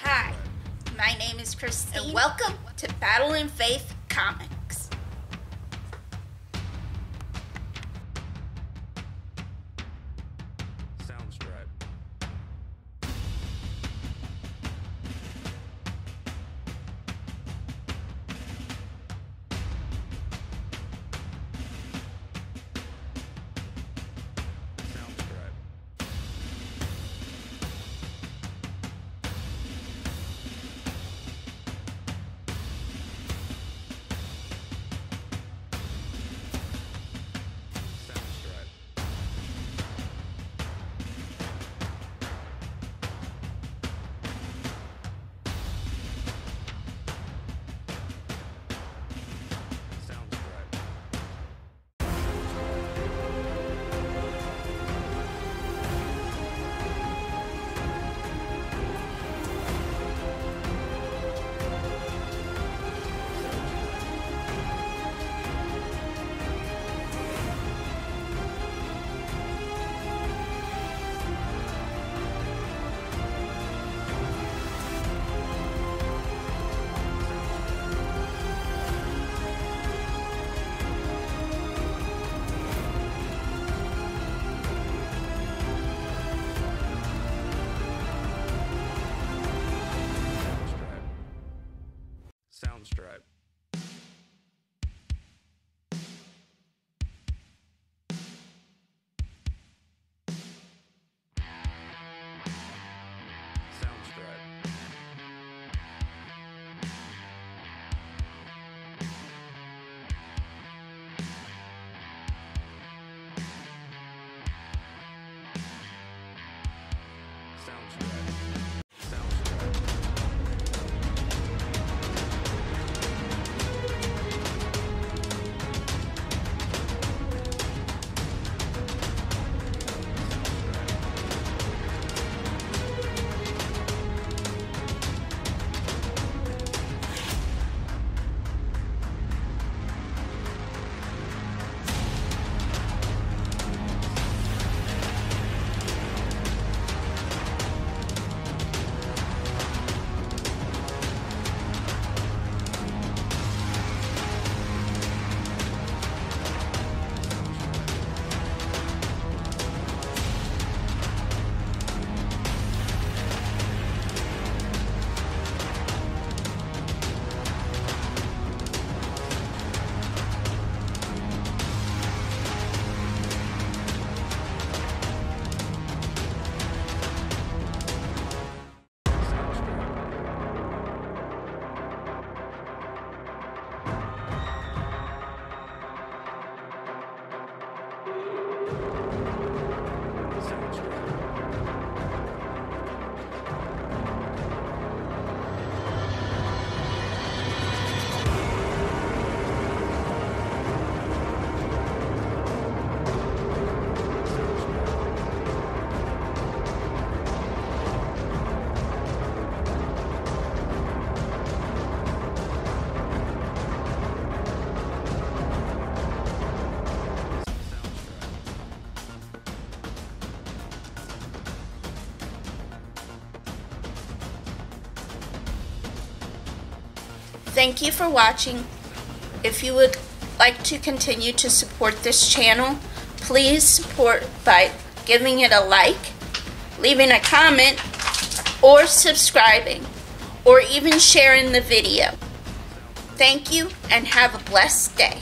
Hi, my name is Christine, and welcome to Battle and Faith Comics. Soundstripe. Soundstripe. Thank you for watching. If you would like to continue to support this channel, please support by giving it a like, leaving a comment, or subscribing, or even sharing the video. Thank you and have a blessed day.